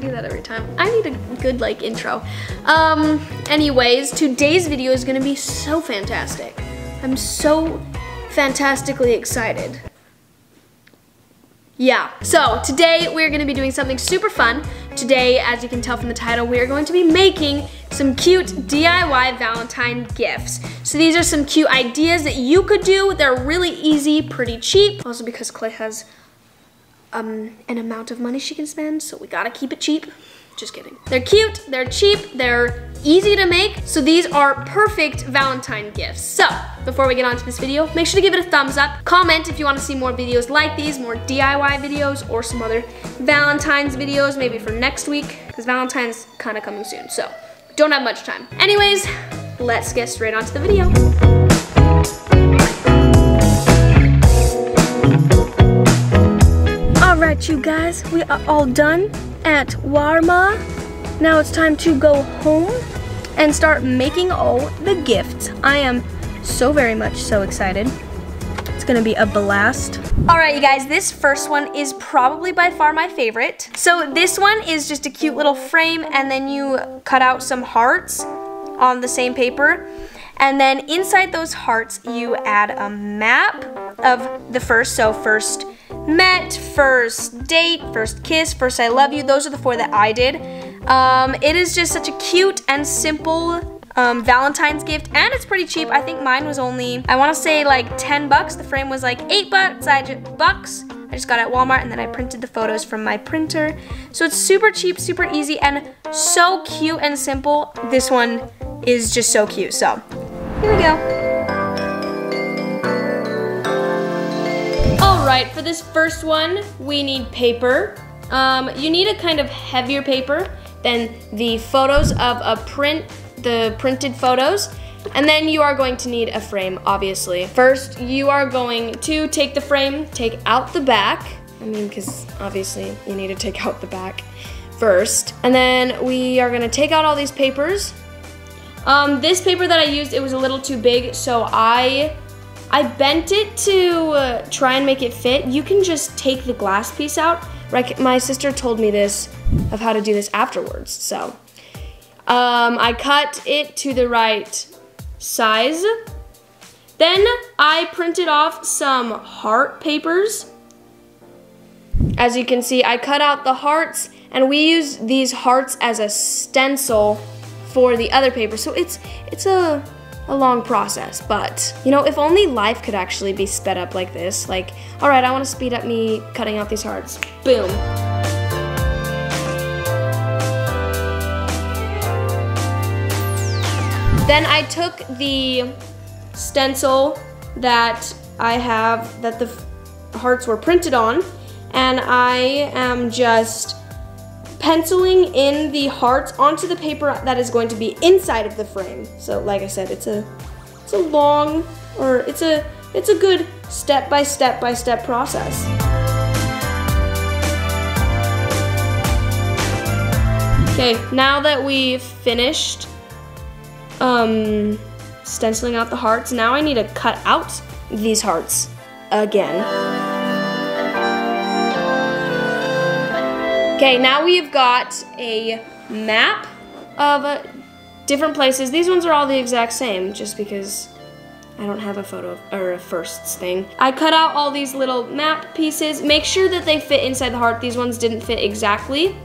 do that every time. I need a good like intro. Um, anyways, today's video is gonna be so fantastic. I'm so fantastically excited. Yeah, so today we're gonna be doing something super fun. Today, as you can tell from the title, we are going to be making some cute DIY Valentine gifts. So these are some cute ideas that you could do. They're really easy, pretty cheap. Also because Klai has um, an amount of money she can spend, so we gotta keep it cheap. Just kidding. They're cute, they're cheap, they're easy to make, so these are perfect Valentine gifts. So, before we get on to this video, make sure to give it a thumbs up. Comment if you wanna see more videos like these, more DIY videos, or some other Valentine's videos, maybe for next week, because Valentine's kinda coming soon, so don't have much time. Anyways, let's get straight onto the video. Guys, we are all done at Walmart. Now it's time to go home and start making all the gifts. I am so very much so excited. It's gonna be a blast. All right, you guys, this first one is probably by far my favorite. So this one is just a cute little frame and then you cut out some hearts on the same paper. And then inside those hearts, you add a map of the first, so first met, first date, first kiss, first I love you. Those are the four that I did. Um, it is just such a cute and simple um, Valentine's gift, and it's pretty cheap. I think mine was only, I want to say like 10 bucks. The frame was like 8 bucks. I just, bucks. I just got it at Walmart, and then I printed the photos from my printer. So it's super cheap, super easy, and so cute and simple. This one is just so cute. So here we go. Right, for this first one, we need paper. Um, you need a kind of heavier paper than the photos of a print, the printed photos. And then you are going to need a frame, obviously. First, you are going to take the frame, take out the back. I mean, because obviously you need to take out the back first. And then we are gonna take out all these papers. Um, this paper that I used, it was a little too big, so I I bent it to uh, try and make it fit. You can just take the glass piece out. My sister told me this, of how to do this afterwards, so. Um, I cut it to the right size. Then I printed off some heart papers. As you can see, I cut out the hearts and we use these hearts as a stencil for the other paper. So it's, it's a, a long process, but you know, if only life could actually be sped up like this. Like, all right, I want to speed up me cutting out these hearts. Boom. Then I took the stencil that I have, that the hearts were printed on, and I am just penciling in the hearts onto the paper that is going to be inside of the frame. So like I said, it's a it's a long or it's a it's a good step by step by step process. Okay, now that we've finished um, stenciling out the hearts, now I need to cut out these hearts again. Okay, now we've got a map of uh, different places. These ones are all the exact same, just because I don't have a photo or a firsts thing. I cut out all these little map pieces. Make sure that they fit inside the heart. These ones didn't fit exactly,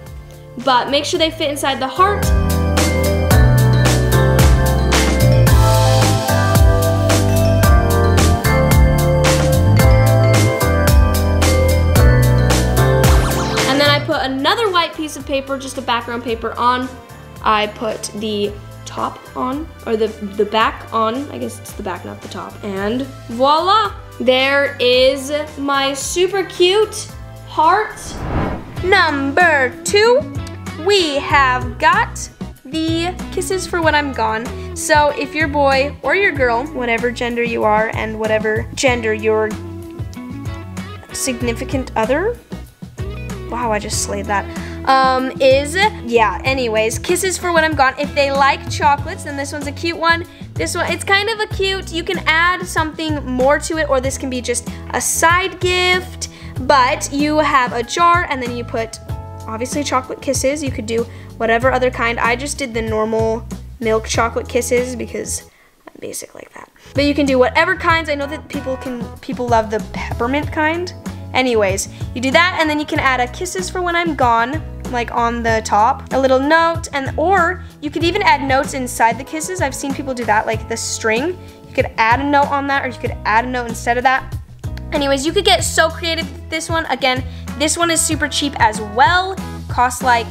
but make sure they fit inside the heart. Another white piece of paper, just a background paper on. I put the top on, or the, the back on, I guess it's the back, not the top, and voila! There is my super cute heart. Number two, we have got the Kisses for When I'm Gone. So if your boy or your girl, whatever gender you are and whatever gender your significant other wow, I just slayed that. Um, is, yeah, anyways, kisses for when I'm gone. If they like chocolates, then this one's a cute one. This one, it's kind of a cute, you can add something more to it, or this can be just a side gift, but you have a jar, and then you put obviously chocolate kisses. You could do whatever other kind. I just did the normal milk chocolate kisses because I'm basic like that. But you can do whatever kinds. I know that people can people love the peppermint kind. Anyways, you do that and then you can add a kisses for when I'm gone like on the top, a little note, and or you could even add notes inside the kisses. I've seen people do that, like the string. You could add a note on that or you could add a note instead of that. Anyways, you could get so creative with this one. Again, this one is super cheap as well. Costs like,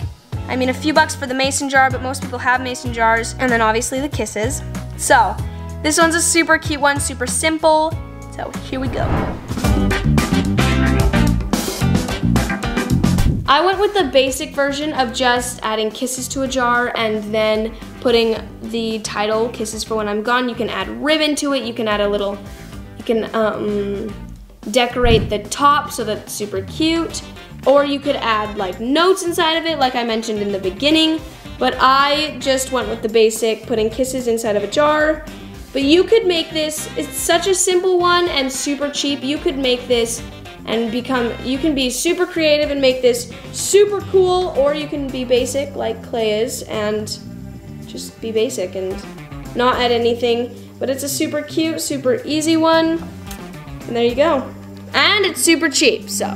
I mean, a few bucks for the mason jar, but most people have mason jars. And then obviously the kisses. So, this one's a super cute one, super simple. So here we go. I went with the basic version of just adding kisses to a jar and then putting the title, Kisses for When I'm Gone. You can add ribbon to it, you can add a little, you can um, decorate the top so that's super cute. Or you could add like notes inside of it like I mentioned in the beginning. But I just went with the basic, putting kisses inside of a jar. But you could make this, it's such a simple one and super cheap. You could make this and become, you can be super creative and make this super cool, or you can be basic like Klai is and just be basic and not add anything. But it's a super cute, super easy one. And there you go. And it's super cheap, so.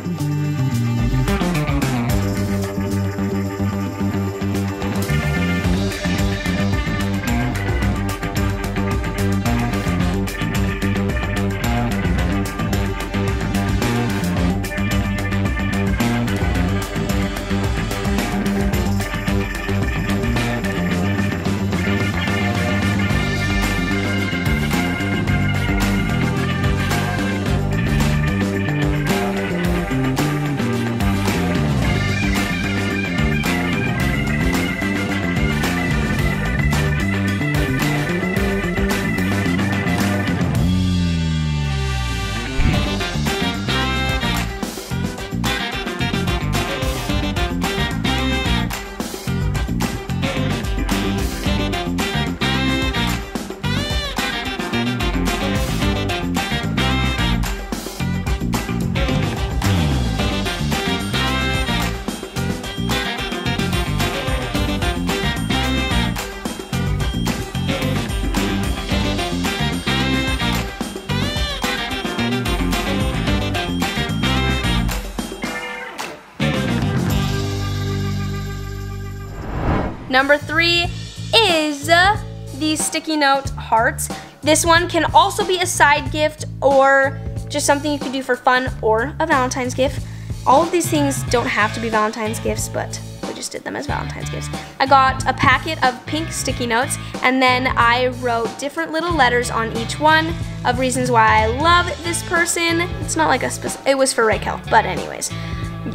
Number three is the sticky note hearts. This one can also be a side gift or just something you could do for fun or a Valentine's gift. All of these things don't have to be Valentine's gifts, but we just did them as Valentine's gifts. I got a packet of pink sticky notes and then I wrote different little letters on each one of reasons why I love this person. It's not like a specific, it was for Rykel, but anyways.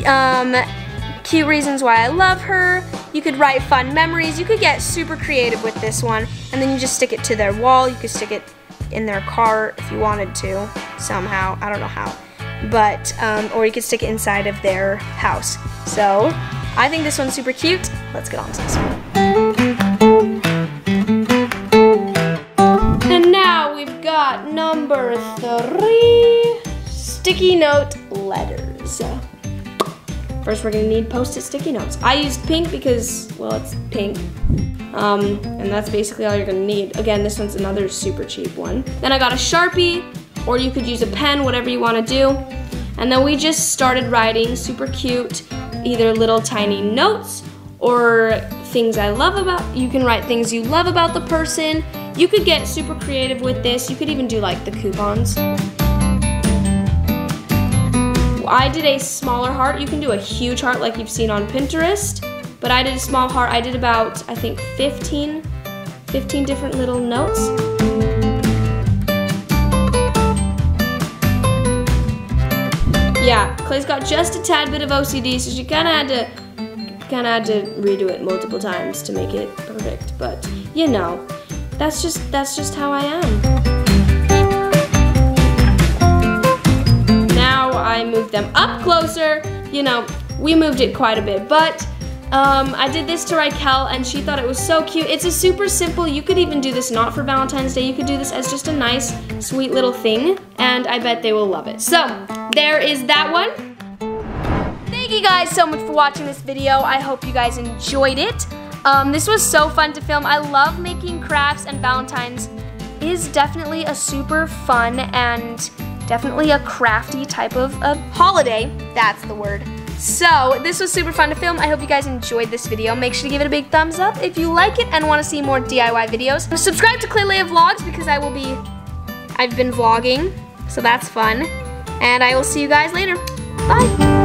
Um, cute reasons why I love her. You could write fun memories. You could get super creative with this one. And then you just stick it to their wall. You could stick it in their car if you wanted to somehow. I don't know how. But, um, or you could stick it inside of their house. So, I think this one's super cute. Let's get on to this one. And now we've got number three, sticky note letters. First, we're gonna need post-it sticky notes. I used pink because, well, it's pink. Um, and that's basically all you're gonna need. Again, this one's another super cheap one. Then I got a Sharpie, or you could use a pen, whatever you wanna do. And then we just started writing super cute, either little tiny notes or things I love about, you can write things you love about the person. You could get super creative with this. You could even do like the coupons. I did a smaller heart. You can do a huge heart like you've seen on Pinterest, but I did a small heart. I did about, I think, 15, 15 different little notes. Yeah, Klai's got just a tad bit of OCD, so she kind of had to kind of had to redo it multiple times to make it perfect. But you know, that's just that's just how I am. I moved them up closer. You know, we moved it quite a bit, but um, I did this to Rykel and she thought it was so cute. It's a super simple, you could even do this not for Valentine's Day. You could do this as just a nice, sweet little thing and I bet they will love it. So, there is that one. Thank you guys so much for watching this video. I hope you guys enjoyed it. Um, this was so fun to film. I love making crafts and Valentine's is definitely a super fun and definitely a crafty type of, of holiday. That's the word. So this was super fun to film. I hope you guys enjoyed this video. Make sure to give it a big thumbs up if you like it and want to see more DIY videos. Subscribe to Klailea Vlogs because I will be, I've been vlogging, so that's fun. And I will see you guys later. Bye.